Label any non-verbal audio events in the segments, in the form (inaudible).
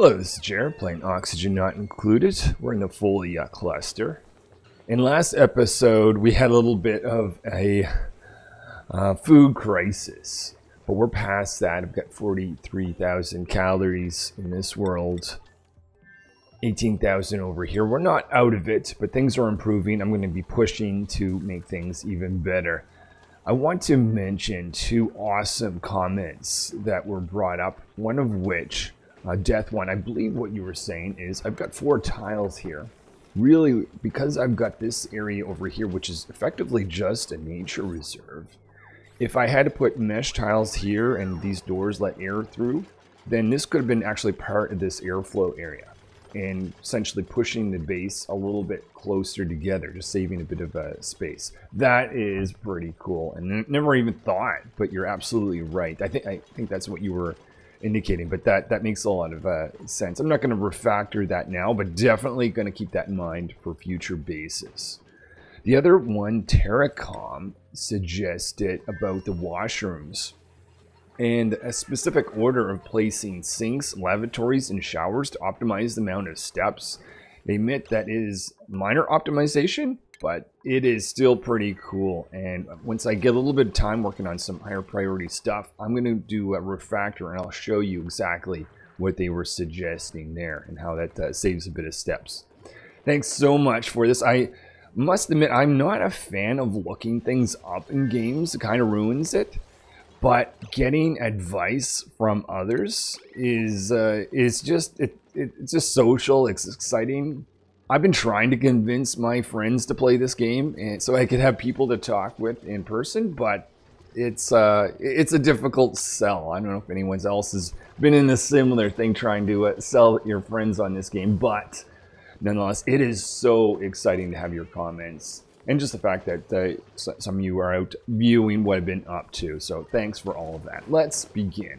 Hello, this is Jared playing Oxygen Not Included. We're in the Folia cluster. In last episode, we had a little bit of a uh, food crisis, but we're past that. I've got 43,000 calories in this world, 18,000 over here. We're not out of it, but things are improving. I'm going to be pushing to make things even better. I want to mention two awesome comments that were brought up, one of which uh, Death One, I believe what you were saying is I've got four tiles here. Really, because I've got this area over here, which is effectively just a nature reserve, if I had to put mesh tiles here and these doors let air through, then this could have been actually part of this airflow area and essentially pushing the base a little bit closer together, just saving a bit of uh, space. That is pretty cool, and never even thought, but you're absolutely right. I think I think that's what you were indicating, but that, that makes a lot of uh, sense. I'm not going to refactor that now, but definitely going to keep that in mind for future bases. The other one, Terracom, suggested about the washrooms and a specific order of placing sinks, lavatories, and showers to optimize the amount of steps. They admit that is minor optimization, but it is still pretty cool. And once I get a little bit of time working on some higher priority stuff, I'm going to do a refactor and I'll show you exactly what they were suggesting there and how that uh, saves a bit of steps. Thanks so much for this. I must admit, I'm not a fan of looking things up in games. It kind of ruins it. But getting advice from others is uh, is just it, it, it's just social. It's exciting I've been trying to convince my friends to play this game, and so I could have people to talk with in person. But it's uh, it's a difficult sell. I don't know if anyone else has been in a similar thing trying to uh, sell your friends on this game, but nonetheless, it is so exciting to have your comments and just the fact that uh, some of you are out viewing what I've been up to. So thanks for all of that. Let's begin.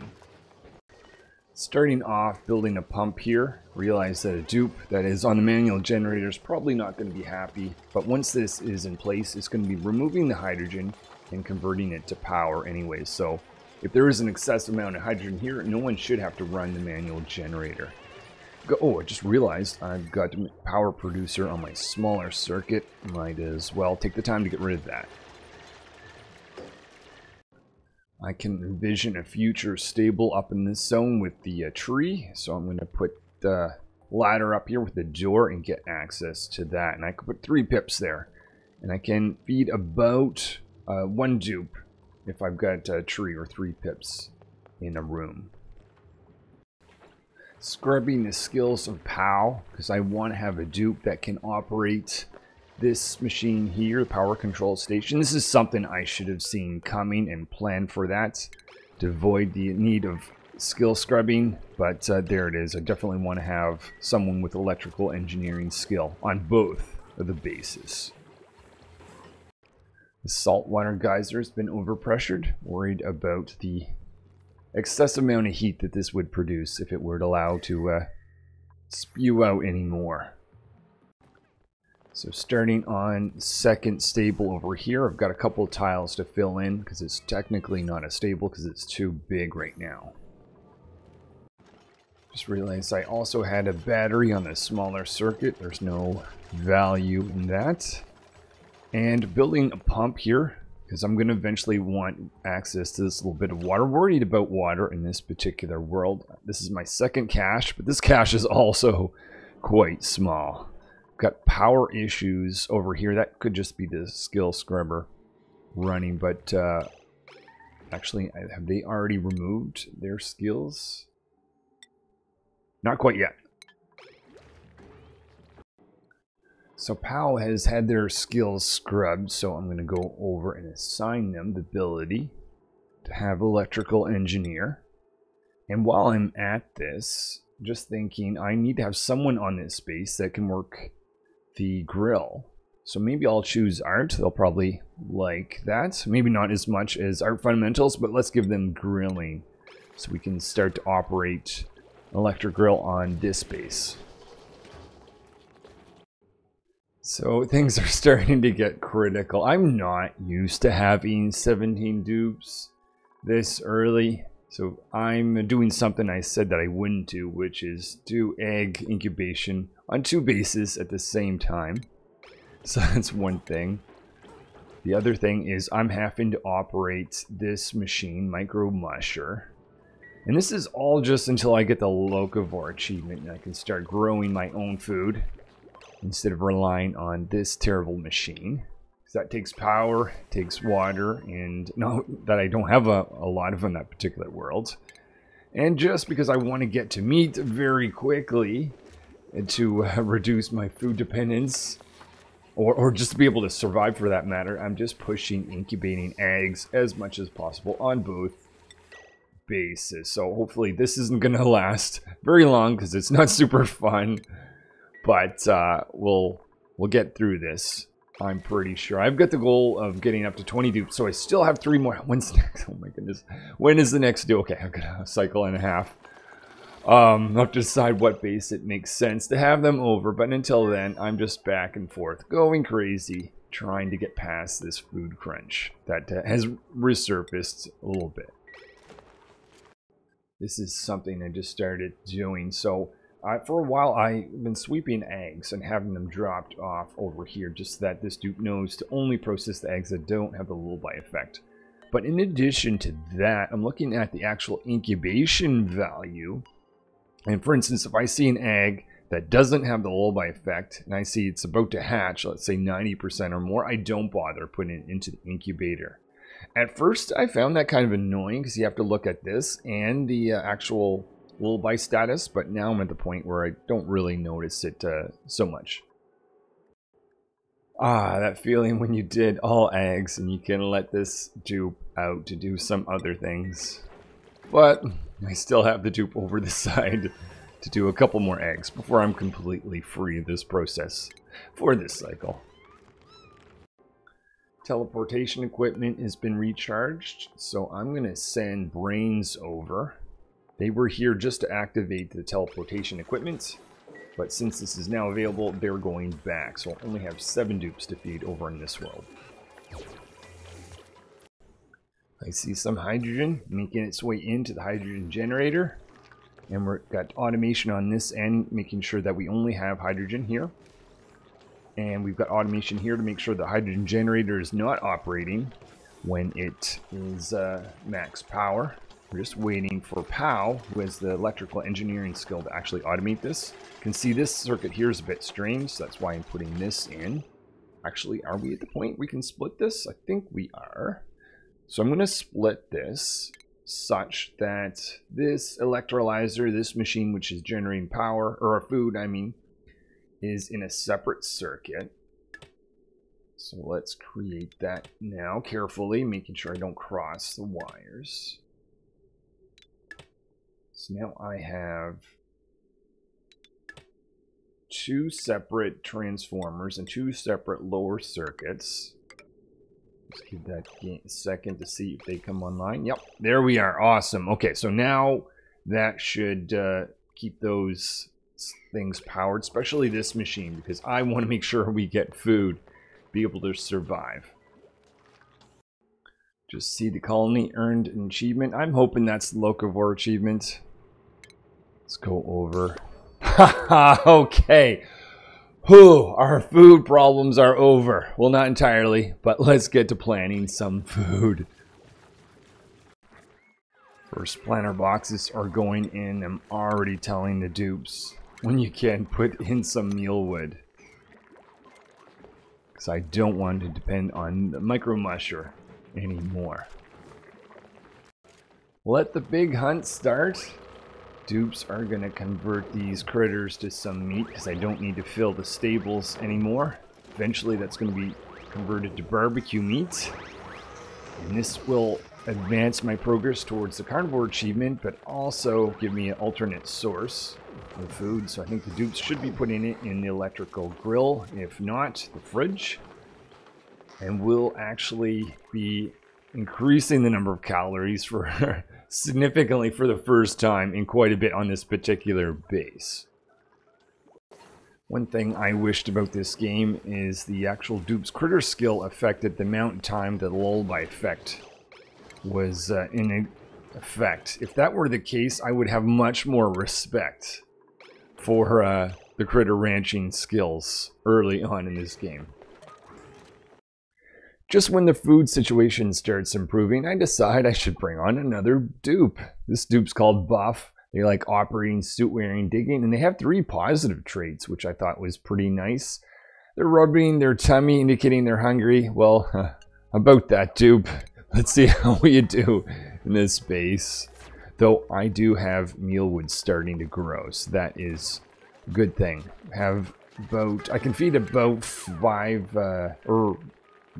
Starting off building a pump here, realize that a dupe that is on the manual generator is probably not going to be happy, but once this is in place, it's going to be removing the hydrogen and converting it to power anyway. So if there is an excessive amount of hydrogen here, no one should have to run the manual generator. Go, oh, I just realized I've got power producer on my smaller circuit. Might as well take the time to get rid of that. I can envision a future stable up in this zone with the uh, tree. So I'm going to put the ladder up here with the door and get access to that. And I can put three pips there. And I can feed about uh, one dupe if I've got a tree or three pips in a room. Scrubbing the skills of POW because I want to have a dupe that can operate this machine here, the power control station. This is something I should have seen coming and planned for that to avoid the need of skill scrubbing, but uh, there it is. I definitely want to have someone with electrical engineering skill on both of the bases. The saltwater geyser has been overpressured, worried about the excessive amount of heat that this would produce if it were to allow to uh, spew out any more. So starting on second stable over here, I've got a couple tiles to fill in because it's technically not a stable because it's too big right now. Just realized I also had a battery on the smaller circuit. There's no value in that. And building a pump here because I'm going to eventually want access to this little bit of water. Worried about water in this particular world. This is my second cache, but this cache is also quite small got power issues over here. That could just be the skill scrubber running, but uh, actually, have they already removed their skills? Not quite yet. So POW has had their skills scrubbed, so I'm going to go over and assign them the ability to have electrical engineer. And while I'm at this, just thinking I need to have someone on this space that can work the grill. So maybe I'll choose art. They'll probably like that. Maybe not as much as art fundamentals, but let's give them grilling. So we can start to operate an electric grill on this base. So things are (laughs) starting to get critical. I'm not used to having 17 dupes this early. So I'm doing something I said that I wouldn't do, which is do egg incubation on two bases at the same time. So (laughs) that's one thing. The other thing is I'm having to operate this machine, Micro Musher. And this is all just until I get the Locavore achievement and I can start growing my own food instead of relying on this terrible machine. That takes power, takes water, and (laughs) no, that I don't have a, a lot of in that particular world. And just because I want to get to meat very quickly to uh, (laughs) reduce my food dependence, or, or just to be able to survive for that matter, I'm just pushing incubating eggs as much as possible on both bases. So hopefully this isn't going (laughs) to last very long because it's not super fun. But uh, we'll we'll get through this. I'm pretty sure. I've got the goal of getting up to 20 dupes, so I still have three more. (laughs) When's next? Oh my goodness. When is the next due? Okay, I've got a cycle and a half. Um, I'll have to decide what base it makes sense to have them over, but until then, I'm just back and forth, going crazy, trying to get past this food crunch that uh, has resurfaced a little bit. This is something I just started doing, so uh, for a while, I've been sweeping eggs and having them dropped off over here just so that this dupe knows to only process the eggs that don't have the lullaby effect. But in addition to that, I'm looking at the actual incubation value. And for instance, if I see an egg that doesn't have the lullaby effect, and I see it's about to hatch, let's say 90% or more, I don't bother putting it into the incubator. At first, I found that kind of annoying because you have to look at this and the uh, actual lullaby status, but now I'm at the point where I don't really notice it uh, so much. Ah, that feeling when you did all eggs and you can let this dupe out to do some other things. But I still have the dupe over the (laughs) side to do a couple more eggs before I'm completely free of this process for this cycle. Teleportation equipment has been recharged, so I'm going to send Brains over they were here just to activate the teleportation equipment, but since this is now available, they're going back, so I'll only have seven dupes to feed over in this world. I see some hydrogen making its way into the hydrogen generator. And we've got automation on this end, making sure that we only have hydrogen here. And we've got automation here to make sure the hydrogen generator is not operating when it is uh, max power. We're just waiting for Pow, who has the electrical engineering skill to actually automate this. You can see this circuit here is a bit strange, so that's why I'm putting this in. Actually, are we at the point we can split this? I think we are. So I'm going to split this such that this electrolyzer, this machine which is generating power, or food, I mean, is in a separate circuit. So let's create that now carefully, making sure I don't cross the wires. So now I have two separate transformers and two separate lower circuits. Let's give that a second to see if they come online. Yep, there we are. Awesome. Okay, so now that should uh, keep those things powered, especially this machine, because I want to make sure we get food, be able to survive. Just see the colony earned an achievement. I'm hoping that's the Locavore achievement. Let's go over. (laughs) okay. Whew, our food problems are over. Well, not entirely, but let's get to planning some food. First planter boxes are going in. I'm already telling the dupes when you can put in some mealwood. Because I don't want to depend on the micro musher anymore. Let the big hunt start dupes are going to convert these critters to some meat because I don't need to fill the stables anymore. Eventually that's going to be converted to barbecue meat. And this will advance my progress towards the carnivore achievement, but also give me an alternate source of food. So I think the dupes should be putting it in the electrical grill, if not the fridge. And we'll actually be increasing the number of calories for (laughs) significantly for the first time in quite a bit on this particular base. One thing I wished about this game is the actual Dupe's critter skill affected the mount time that the lullaby effect was uh, in effect. If that were the case, I would have much more respect for uh, the critter ranching skills early on in this game. Just when the food situation starts improving, I decide I should bring on another dupe. This dupe's called Buff. They like operating, suit wearing, digging, and they have three positive traits, which I thought was pretty nice. They're rubbing their tummy, indicating they're hungry. Well, uh, (laughs) about that dupe, let's see (laughs) how you do in this base. Though I do have mealwood starting to grow, so that is a good thing. Have about, I can feed about five, uh, or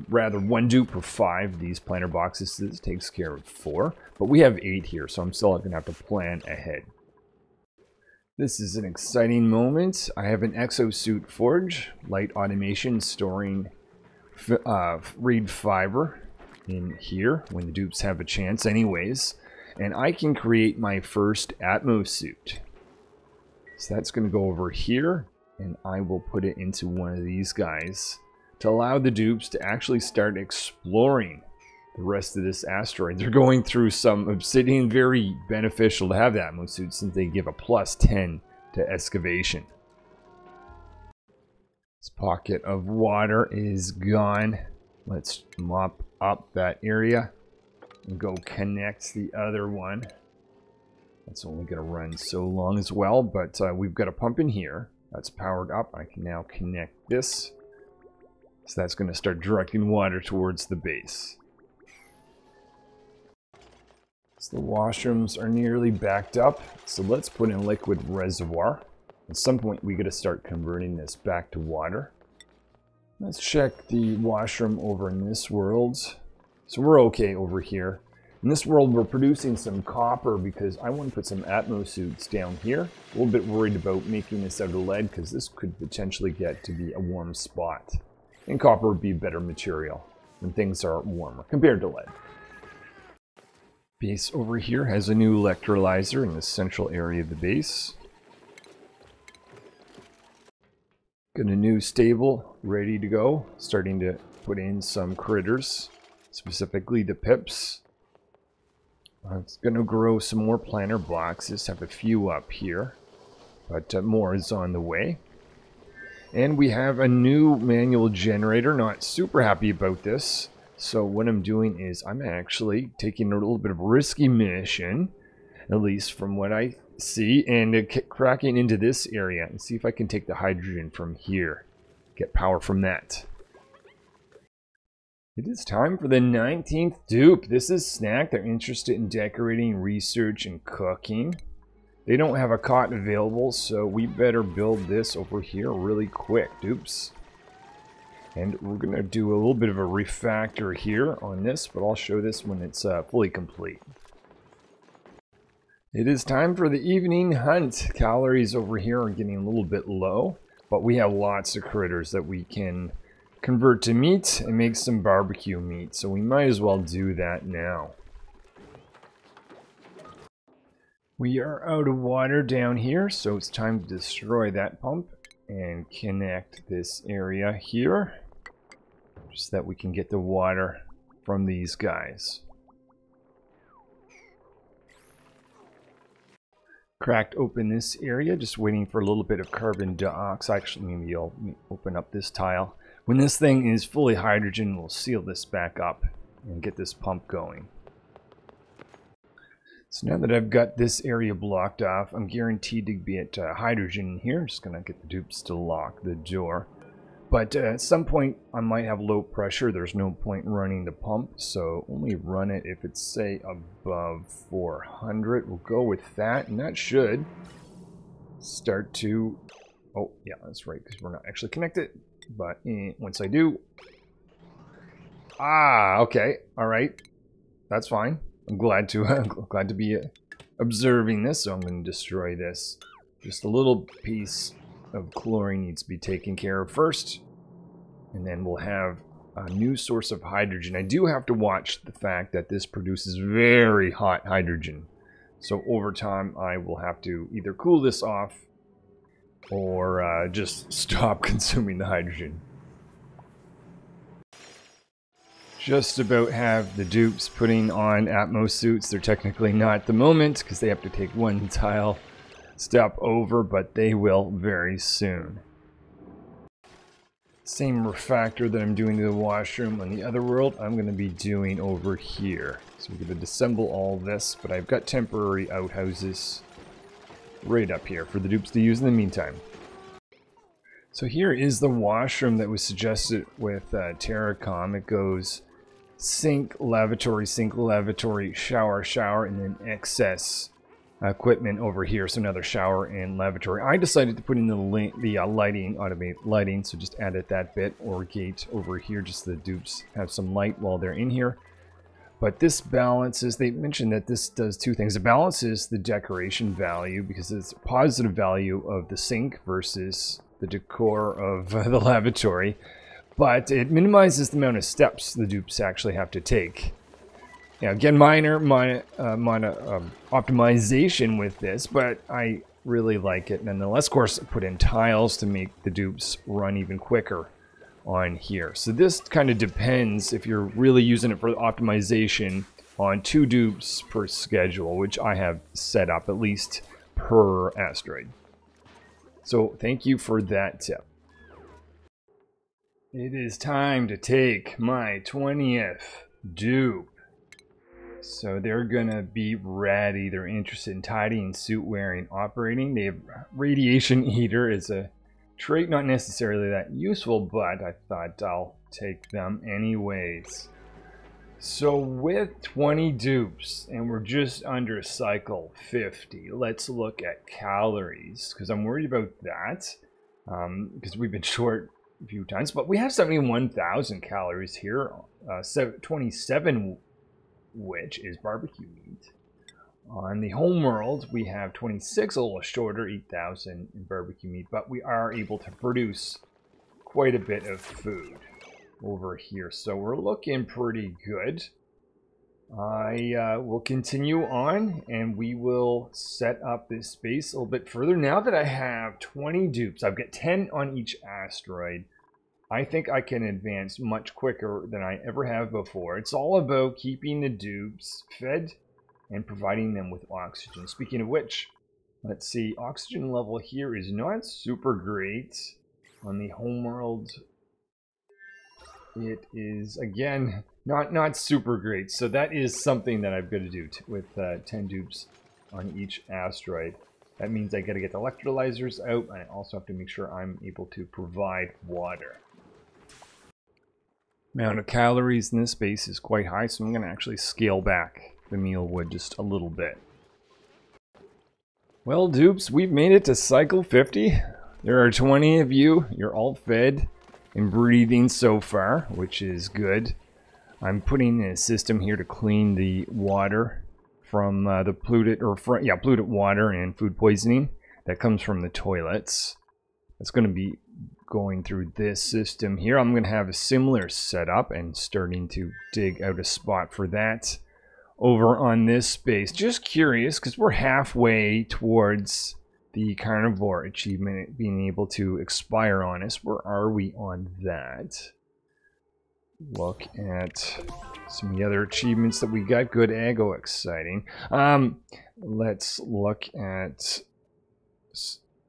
rather one dupe per five these planter boxes. This takes care of four, but we have eight here, so I'm still going to have to plan ahead. This is an exciting moment. I have an exosuit forge, light automation storing uh, reed fiber in here when the dupes have a chance anyways. And I can create my first Atmo suit. So that's going to go over here, and I will put it into one of these guys to allow the dupes to actually start exploring the rest of this asteroid. They're going through some obsidian, very beneficial to have that suit since they give a plus 10 to excavation. This pocket of water is gone. Let's mop up that area and go connect the other one. That's only going to run so long as well, but uh, we've got a pump in here. That's powered up. I can now connect this so that's going to start directing water towards the base. So the washrooms are nearly backed up, so let's put in liquid reservoir. At some point we got to start converting this back to water. Let's check the washroom over in this world. So we're okay over here. In this world, we're producing some copper because I want to put some Atmo suits down here. A little bit worried about making this out of lead because this could potentially get to be a warm spot and copper would be a better material when things are warmer compared to lead. Base over here has a new electrolyzer in the central area of the base. Got a new stable ready to go, starting to put in some critters, specifically the pips. Uh, it's going to grow some more planter blocks, just have a few up here, but uh, more is on the way. And we have a new manual generator. Not super happy about this. So what I'm doing is I'm actually taking a little bit of risky mission, at least from what I see, and uh, cracking into this area and see if I can take the hydrogen from here. Get power from that. It is time for the 19th dupe. This is Snack. They're interested in decorating, research, and cooking. They don't have a cot available, so we better build this over here really quick, dupes. And we're going to do a little bit of a refactor here on this, but I'll show this when it's uh, fully complete. It is time for the evening hunt. Calories over here are getting a little bit low, but we have lots of critters that we can convert to meat and make some barbecue meat, so we might as well do that now. We are out of water down here, so it's time to destroy that pump and connect this area here so that we can get the water from these guys. Cracked open this area, just waiting for a little bit of carbon dioxide. Actually, maybe I'll open up this tile. When this thing is fully hydrogen, we'll seal this back up and get this pump going. So now that I've got this area blocked off, I'm guaranteed to be at uh, hydrogen here. Just to get the dupes to lock the door. But uh, at some point, I might have low pressure. There's no point running the pump, so only run it if it's, say, above 400. We'll go with that, and that should start to... Oh, yeah, that's right, because we're not actually connected. But eh, once I do... Ah, okay, all right. That's fine. Glad to (laughs) glad to be observing this, so I'm going to destroy this. Just a little piece of chlorine needs to be taken care of first, and then we'll have a new source of hydrogen. I do have to watch the fact that this produces very hot hydrogen. So over time, I will have to either cool this off or uh, just (laughs) stop (laughs) consuming the hydrogen. Just about have the dupes putting on Atmos suits. They're technically not at the moment because they have to take one (laughs) tile step over, but they will very soon. Same refactor that I'm doing to the washroom on the other world, I'm going to be doing over here. So we're going to disassemble all this, but I've got temporary outhouses right up here for the dupes to use in the meantime. So here is the washroom that was suggested with uh, Terracom. It goes sink, lavatory, sink, lavatory, shower, shower, and then excess equipment over here. So another shower and lavatory. I decided to put in the, the uh, lighting, automate lighting, so just added that bit or gate over here just so the dupes have some light while they're in here. But this balances, they mentioned that this does two things. It balances the decoration value because it's positive value of the sink versus the decor of (laughs) the lavatory but it minimizes the amount of steps the dupes actually have to take. Again, minor, minor, uh, minor um, optimization with this, but I really like it nonetheless. Of course, put in tiles to make the dupes run even quicker on here. So this kind of depends if you're really using it for optimization on two dupes per schedule, which I have set up at least per asteroid. So thank you for that tip. It is time to take my 20th dupe. So they're gonna be ready. They're interested in tidying, suit wearing, operating. They have radiation eater is a trait not necessarily that useful, but I thought I'll take them anyways. So with 20 dupes, and we're just under cycle 50, let's look at calories, because I'm worried about that, because um, we've been (laughs) short few times, but we have 71,000 calories here, uh, 27 which is barbecue meat. On the home world, we have 26, a little shorter, 8,000 in barbecue meat, but we are able to produce quite a bit of food over here. So we're looking pretty good. I uh, will continue on and we will set up this space a little bit further. Now that I have 20 dupes, I've got 10 on each asteroid. I think I can advance much quicker than I ever have before. It's all about keeping the dupes fed and providing them with oxygen. Speaking of which, let's see, oxygen level here is not super great on the homeworld. It is, again, not not super great. So that is something that I've got to do with uh, 10 dupes on each asteroid. That means I got to get the electrolyzers out, I also have to make sure I'm able to provide water. Amount of calories in this space is quite high, so I'm going to actually scale back the meal wood just a little bit. Well, dupes, we've made it to cycle 50. There are 20 of you. You're all fed and breathing so far, which is good. I'm putting in a system here to clean the water from uh, the polluted, or yeah, polluted water and food poisoning that comes from the toilets. It's going to be going through this system here. I'm going to have a similar setup and starting to dig out a spot for that over on this space. Just curious, because we're halfway towards the carnivore achievement being able to expire on us. Where are we on that? look at some of the other achievements that we got. Good ego, exciting. Um, let's look at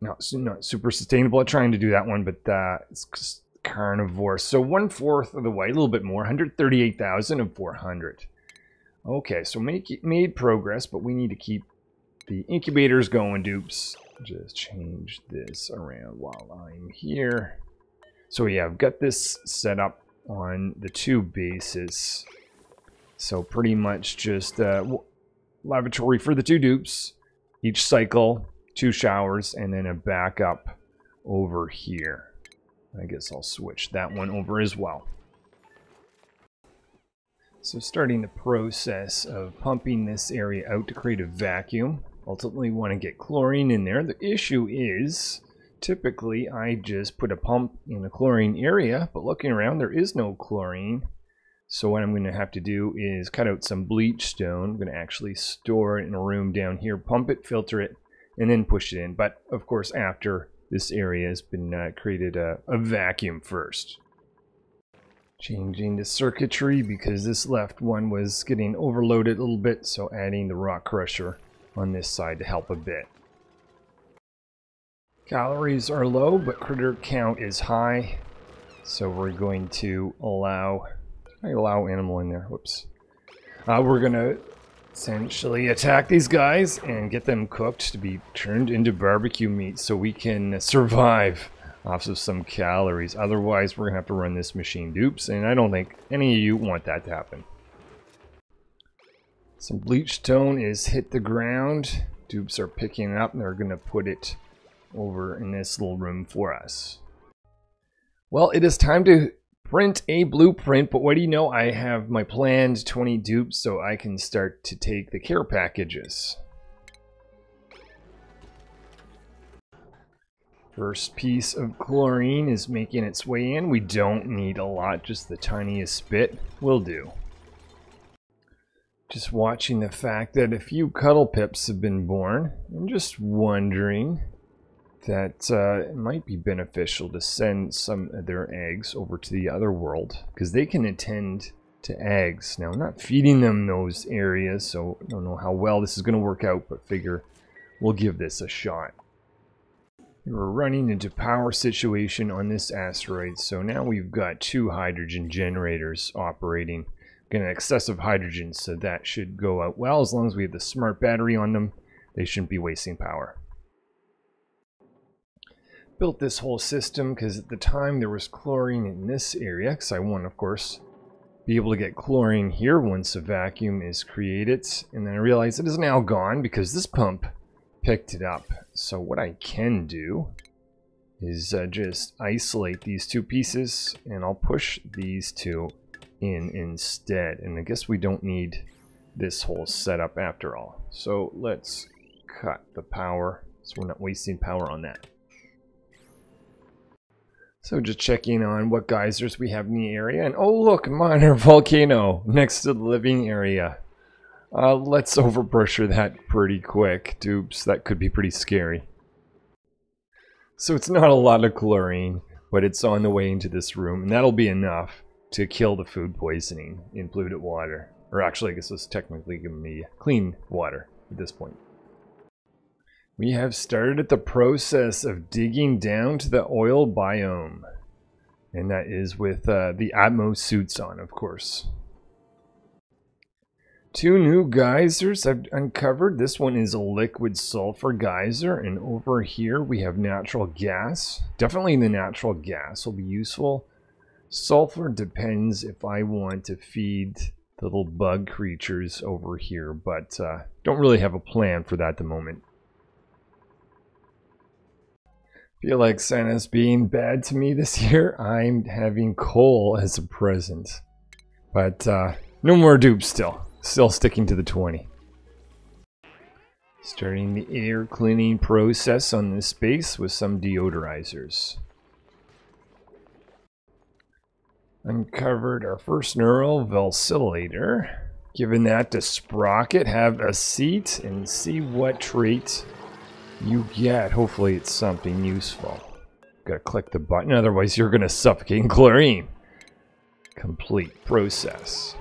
not, not super sustainable. I'm trying to do that one, but uh, it's carnivore. So one fourth of the way, a little bit more, 138,000 of 400. Okay, so make, made progress, but we need to keep the incubators going, dupes. Just change this around while I'm here. So yeah, I've got this set up on the two bases. So pretty much just uh, lavatory for the two dupes. Each cycle, two showers, and then a backup over here. I guess I'll switch that one over as well. So starting the process of pumping this area out to create a vacuum. Ultimately want to get chlorine in there. The issue is typically I just put a pump in a chlorine area, but looking around there is no chlorine. So what I'm going to have to do is cut out some bleach stone. I'm going to actually store it in a room down here, pump it, filter it, and then push it in. But of course after this area has been uh, created a, a vacuum first. Changing the circuitry because this left one was getting overloaded a little bit, so adding the rock crusher on this side to help a bit. Calories are low, but critter count is high, so we're going to allow, I allow animal in there, whoops. Uh, we're to essentially attack these guys and get them cooked to be turned into barbecue meat so we can survive off of some calories. Otherwise, we're going to have to run this machine dupes, and I don't think any of you want that to happen. Some bleach stone is hit the ground. Dupes are picking up, and they're going to put it over in this little room for us. Well, it is time to print a blueprint, but what do you know? I have my planned 20 dupes, so I can start to take the care packages. First piece of chlorine is making its way in. We don't need a lot, just the tiniest bit will do. Just watching the fact that a few cuddle pips have been born. I'm just wondering that uh, it might be beneficial to send some of their eggs over to the other world because they can attend to eggs. Now, I'm not feeding them those areas, so I don't know how well this is going to work out, but figure we'll give this a shot. We're running into power situation on this asteroid, so now we've got two hydrogen generators operating. Getting excessive hydrogen, so that should go out well. As long as we have the smart battery on them, they shouldn't be wasting power. Built this whole system because at the time there was chlorine in this area, because I want, of course, be able to get chlorine here once a vacuum is created. And then I realized it is now gone because this pump picked it up. So what I can do is uh, just isolate these two pieces and I'll push these two in instead. And I guess we don't need this whole setup after all. So let's cut the power so we're not wasting power on that. So just checking on what geysers we have in the area. And oh look, minor (laughs) volcano next to the living area. Uh, let's overpressure that pretty quick. Dupes, that could be pretty scary. So it's not a lot of chlorine, but it's on the way into this room, and that'll be enough to kill the food poisoning in polluted water. Or actually, I guess it's technically to be clean water at this point. We have started the process of digging down to the oil biome. And that is with uh, the Atmos suits on, of course. Two new geysers I've uncovered. This one is a liquid sulfur geyser, and over here we have natural gas. Definitely the natural gas will be useful. Sulfur depends if I want to feed the little bug creatures over here, but uh, don't really have a plan for that at the moment. Feel like Santa's being bad to me this (laughs) year. I'm having coal as a present. But uh, no more dupes still. Still sticking to the 20. Starting the air cleaning process on this base with some deodorizers. Uncovered our first neural vacillator. Given that to Sprocket, have a seat and see what trait you get. Hopefully it's something useful. Gotta click the button, otherwise you're gonna suffocate in chlorine. Complete process.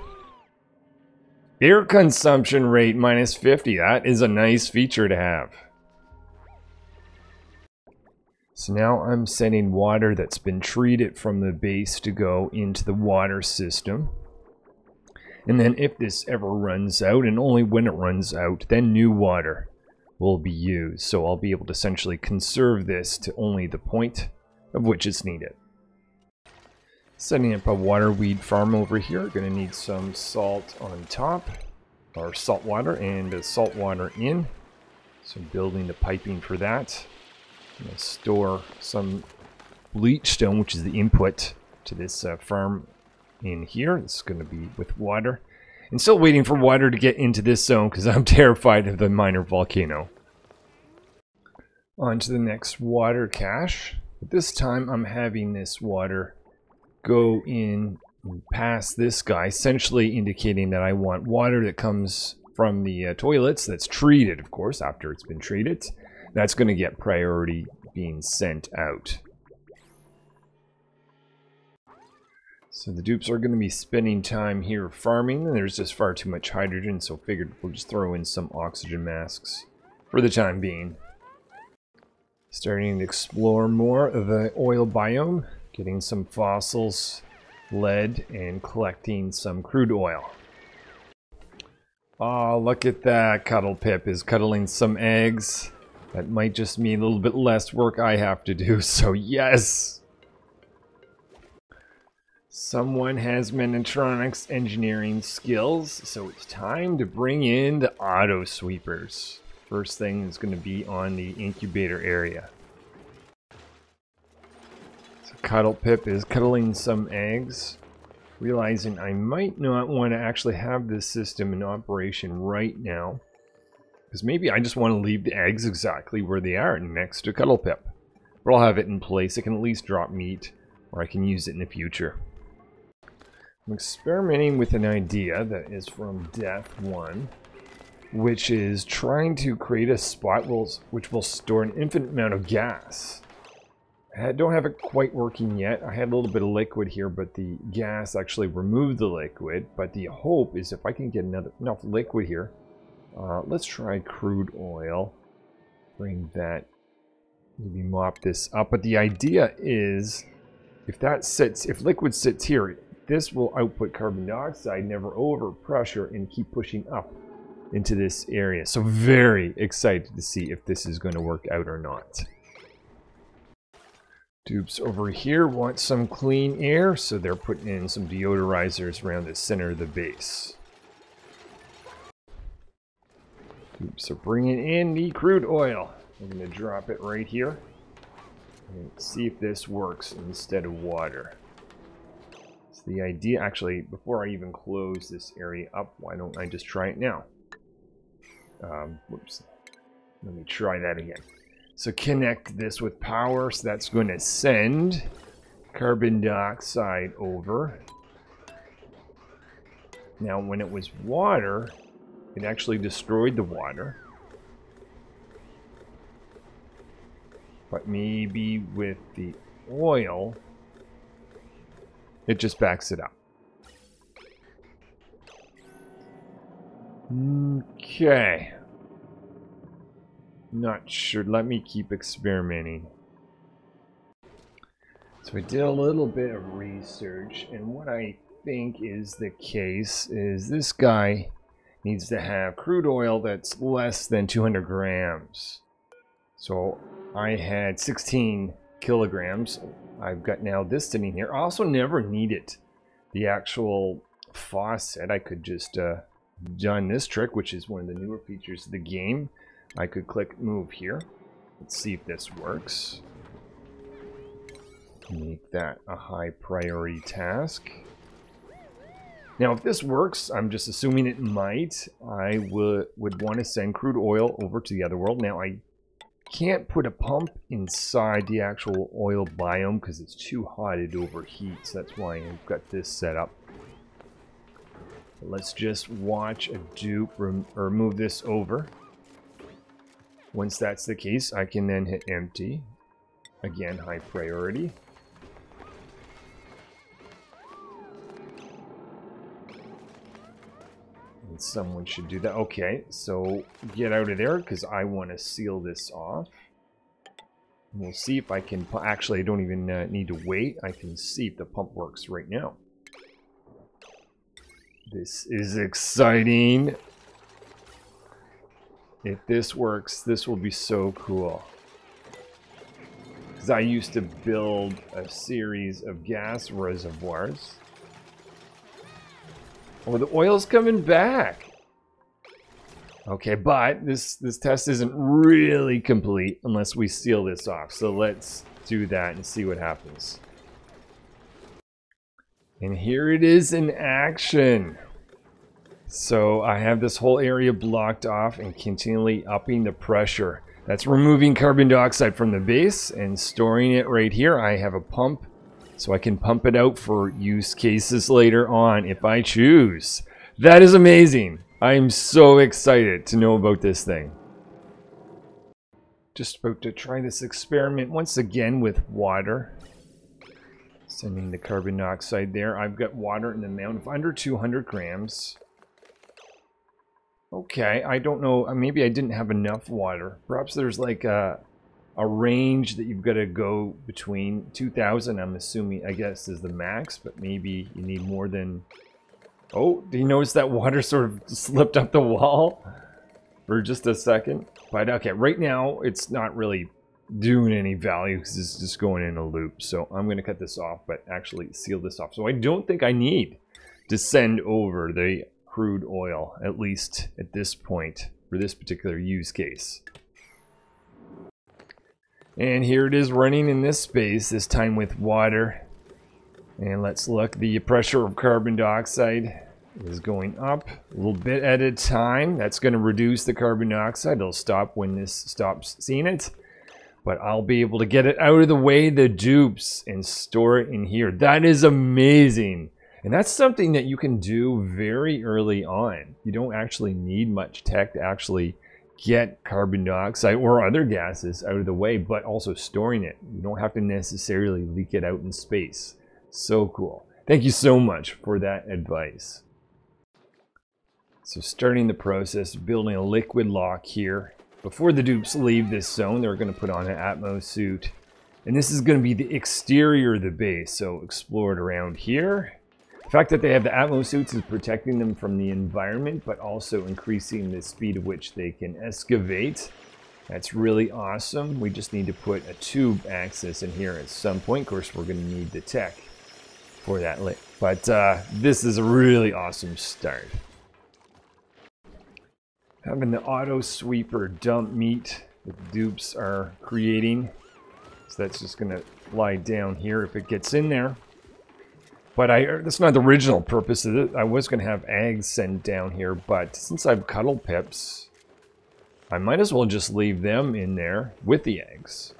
Air consumption rate minus 50. That is a nice feature to have. So now I'm sending water that's been treated from the base to go into the water system. And then if this ever runs out, and only when it runs out, then new water will be used. So I'll be able to essentially conserve this to only the point of which it's needed. Setting up a water weed farm over here. Going to need some salt on top, or salt water, and salt water in. So building the piping for that. I'm going to store some bleach stone, which is the input to this uh, farm in here. It's going to be with water. And still waiting for water to get into this zone because I'm (laughs) terrified of the minor volcano. On to the next water cache. But this time I'm having this water go in past this guy, essentially indicating that I want water that comes from the uh, toilets that's treated, of course, after it's been treated. That's going to get priority being sent out. So the dupes are going to be spending time here farming. And there's just far too much hydrogen, so figured we'll just throw in some oxygen masks for the time being. Starting to explore more of the oil biome, getting some fossils, lead, and collecting some crude oil. Oh, look at that. Cuddle Pip is cuddling some eggs. That might just mean a little bit less work I have to do, (laughs) so yes! Someone has Mechatronics engineering skills, so it's time to bring in the auto sweepers. First thing is going to be on the incubator area. So Cuddle Pip is cuddling some eggs realizing I might not want to actually have this system in operation right now. Because maybe I just want to leave the eggs exactly where they are next to Cuddle Pip. But I'll have it in place. It can at least drop meat, or I can use it in the future. I'm experimenting with an idea that is from Death 1, which is trying to create a spot which will store an infinite amount of gas. I don't have it quite working yet. I had a little bit of liquid here, but the gas actually removed the liquid. But the hope is if I can get another, enough liquid here, uh, let's try crude oil. Bring that, maybe mop this up. But the idea is, if that sits, if liquid sits here, this will output carbon dioxide, never over pressure, and keep pushing up into this area. So very excited to see if this is going to work out or not. Dupes over here want some clean air, so they're putting in some deodorizers around the center of the base. Dupes are bringing in the crude oil. I'm going to drop it right here and see if this works instead of water. The idea, actually, before I even close this area up, why don't I just try it now? Um, whoops. Let me try that again. So connect this with power. So that's going to send carbon dioxide over. Now, when it was water, it actually destroyed the water. But maybe with the oil, it just backs it up. Okay. Not sure. Let me keep experimenting. So I did a little bit of research, and what I think is the case is this guy needs to have crude oil that's less than 200 grams. So I had 16 kilograms. I've got now this sitting here. I also never needed the actual faucet. I could just uh, done this trick, which is one of the newer features of the game. I could click move here. Let's see if this works. Make that a high priority task. Now, if this works, I'm just assuming it might, I would, would want to send crude oil over to the other world. Now, I can't put a pump inside the actual oil biome because it's too hot, it overheats. That's why I've got this set up. Let's just watch a dupe or move this over. Once that's the case, I can then hit empty. Again, high priority. Someone should do that. Okay, so get out of there because I want to seal this off. We'll see if I can... Actually, I don't even uh, need to wait. I can see if the pump works right now. This is exciting. If this works, this will be so cool. Because I used to build a series of gas reservoirs. Oh, the oil's coming back. Okay, but this, this test isn't really complete unless we seal this off. So let's do that and see what happens. And here it is in action. So I have this whole area blocked off and continually upping the pressure. That's removing carbon dioxide from the base and storing it right here. I have a pump so I can pump it out for use cases later on if I choose. That is amazing. I am so excited to know about this thing. Just about to try this experiment once again with water. Sending the carbon dioxide there. I've got water in the amount of under 200 grams. Okay, I don't know. Maybe I didn't have enough water. Perhaps there's like a, a range that you've got to go between 2,000. I'm assuming, I guess, is the max, but maybe you need more than. Oh, do you notice that water (laughs) sort of slipped up the wall for just a second? But okay, right now it's not really doing any value because it's just going in a loop. So I'm going to cut this off, but actually seal this off. So I don't think I need to send over the crude oil, at least at this point, for this particular use case. And here it is running in this space, this time with water. And let's look, the pressure of carbon dioxide is going up a little bit at a time. That's going to reduce the carbon dioxide. It'll stop when this stops seeing it. But I'll be able to get it out of the way, the dupes, and store it in here. That is amazing. And that's something that you can do very early on. You don't actually need much tech to actually get carbon dioxide or other gases out of the way, but also storing it. You don't have to necessarily leak it out in space. So cool. Thank you so much for that advice. So starting the process, building a liquid lock here. Before the dupes leave this zone, they're going to put on an Atmos suit. And this is going to be the exterior of the base. So explore it around here. The fact that they have the Atmos suits is protecting them from the environment, but also increasing the speed at which they can excavate. That's really awesome. We just need to put a tube access in here at some point. Of course, we're going to need the tech for that. But uh, this is a really awesome start. Having the auto sweeper dump meat that the dupes are creating. So that's just going to lie down here if it gets in there. But I that's not the original purpose of it. I was going to have eggs sent down here, but since I've cuddle pips, I might as well just leave them in there with the eggs.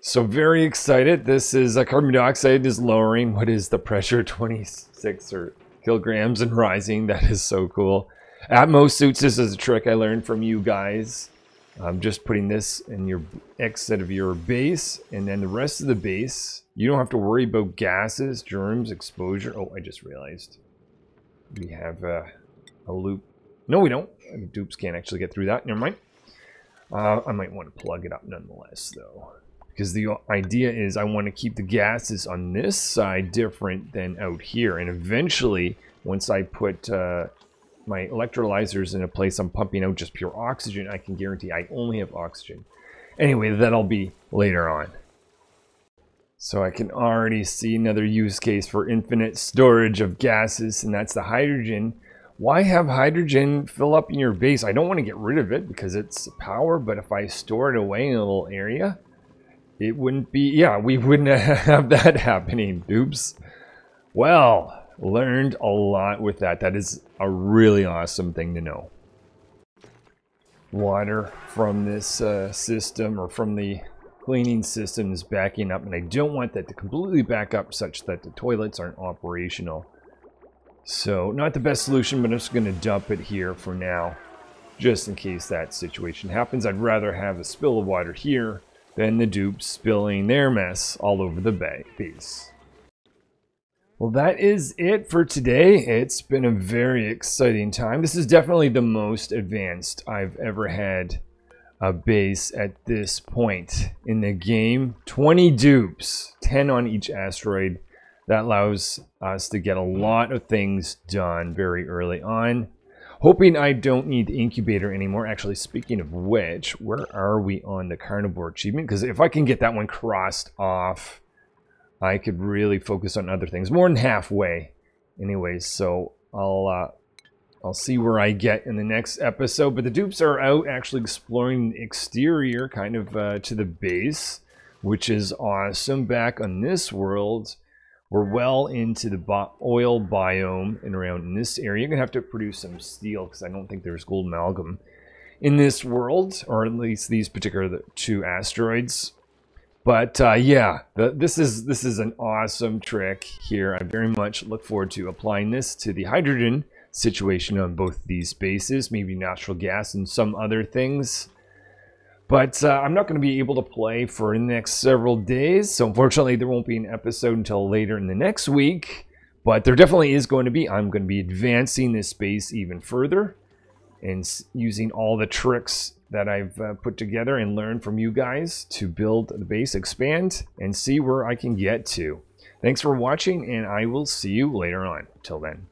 So very excited. This is uh, carbon dioxide is lowering. What is the pressure? (laughs) 26 or kilograms and rising. That is so cool. Atmos suits, this is a trick I learned from you guys. I'm just putting this in your exit of your base, and then the rest of the base, you don't have to worry about gases, germs, exposure. Oh, I just realized we have uh, a loop. No, we don't. Dupes can't actually get through that. Never mind. Uh, I might want to plug it up nonetheless, though. Because the idea is I want to keep the gases on this side different than out here. And eventually, once I put uh, my electrolyzers in a place I'm pumping out just pure oxygen, I can guarantee I only have oxygen. Anyway, that'll be later on. So I can already see another use case for infinite storage of gases, and that's the hydrogen. Why have hydrogen fill up in your base? I don't want to get rid of it because it's power, but if I store it away in a little area, it wouldn't be, yeah, we wouldn't (laughs) have that happening. Oops. Well, learned a lot with that. That is a really awesome thing to know. Water from this uh, system or from the cleaning system is backing up, and I don't want that to completely back up such that the toilets aren't operational. So, not the best solution, but I'm just going to dump it here for now, just in case that situation happens. I'd rather have a spill of water here than the dupes spilling their mess all over the bay base. Well, that is it for today. It's been a very exciting time. This is definitely the most advanced I've ever had a base at this point in the game. 20 dupes, 10 on each asteroid. That allows us to get a lot of things done very early on. Hoping I don't need the incubator anymore. Actually, speaking of which, where are we on the carnivore achievement? Because if I can get that one crossed off I could really focus on other things. More than halfway, anyways. So I'll uh, I'll see where I get in the next episode. But the dupes are out actually exploring the exterior, kind of uh, to the base, which is awesome. Back on this world, we're well into the oil biome and around in this area. You're gonna have to produce some steel because I don't think there's gold amalgam in this world, or at least these particular two asteroids. But uh, yeah, the, this is this is an awesome trick here. I very much look forward to applying this to the hydrogen situation on both these bases, maybe natural gas and some other things. But uh, I'm not going to be able to play for the next several days. So unfortunately, there won't be an episode until later in the next week. But there definitely is going to be. I'm going to be advancing this base even further and using all the tricks that I've uh, put together and learned from you guys to build the base, expand, and see where I can get to. Thanks for watching, and I will see you later on. Till then.